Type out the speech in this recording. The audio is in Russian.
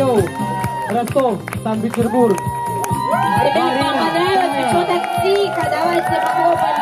Воробьев, Ростов, Санкт-Петербург. Ребята, нам понравилось, вы что давайте похлопали.